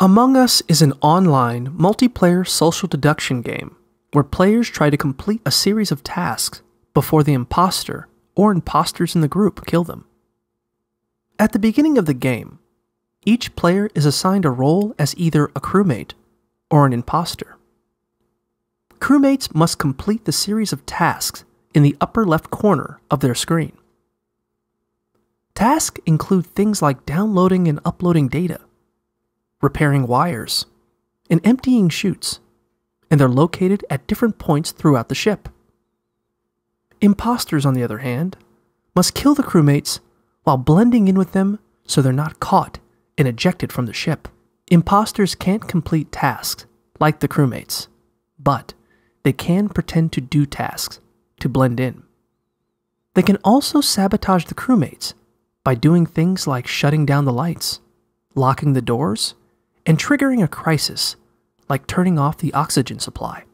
Among Us is an online, multiplayer social deduction game where players try to complete a series of tasks before the imposter or imposters in the group kill them. At the beginning of the game, each player is assigned a role as either a crewmate or an imposter. Crewmates must complete the series of tasks in the upper left corner of their screen. Tasks include things like downloading and uploading data, repairing wires, and emptying chutes, and they're located at different points throughout the ship. Imposters, on the other hand, must kill the crewmates while blending in with them so they're not caught and ejected from the ship. Imposters can't complete tasks like the crewmates, but they can pretend to do tasks to blend in. They can also sabotage the crewmates by doing things like shutting down the lights, locking the doors, and triggering a crisis like turning off the oxygen supply.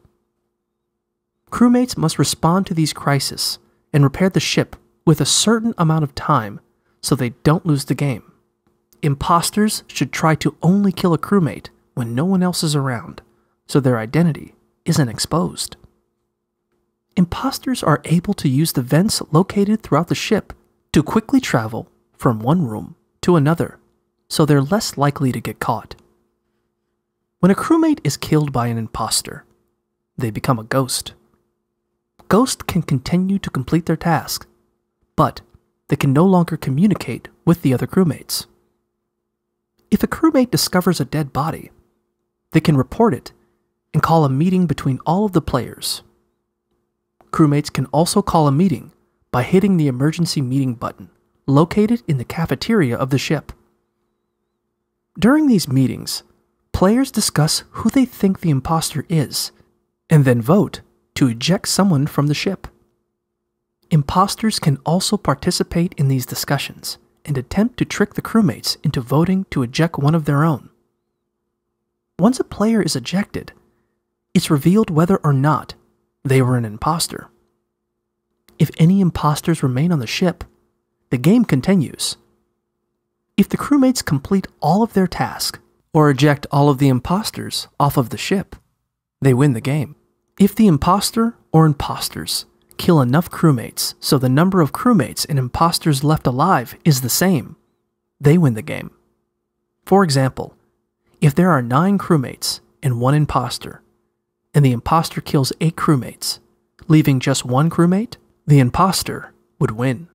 Crewmates must respond to these crises and repair the ship with a certain amount of time so they don't lose the game. Imposters should try to only kill a crewmate when no one else is around, so their identity isn't exposed. Imposters are able to use the vents located throughout the ship to quickly travel from one room to another, so they're less likely to get caught. When a crewmate is killed by an imposter, they become a ghost. Ghosts can continue to complete their task, but they can no longer communicate with the other crewmates. If a crewmate discovers a dead body, they can report it and call a meeting between all of the players. Crewmates can also call a meeting by hitting the emergency meeting button located in the cafeteria of the ship. During these meetings, players discuss who they think the imposter is and then vote to eject someone from the ship. Imposters can also participate in these discussions and attempt to trick the crewmates into voting to eject one of their own. Once a player is ejected, it's revealed whether or not they were an imposter. If any imposters remain on the ship, the game continues. If the crewmates complete all of their tasks or eject all of the imposters off of the ship, they win the game. If the imposter or imposters kill enough crewmates so the number of crewmates and imposters left alive is the same, they win the game. For example, if there are 9 crewmates and 1 imposter, and the imposter kills 8 crewmates, leaving just one crewmate, the imposter would win.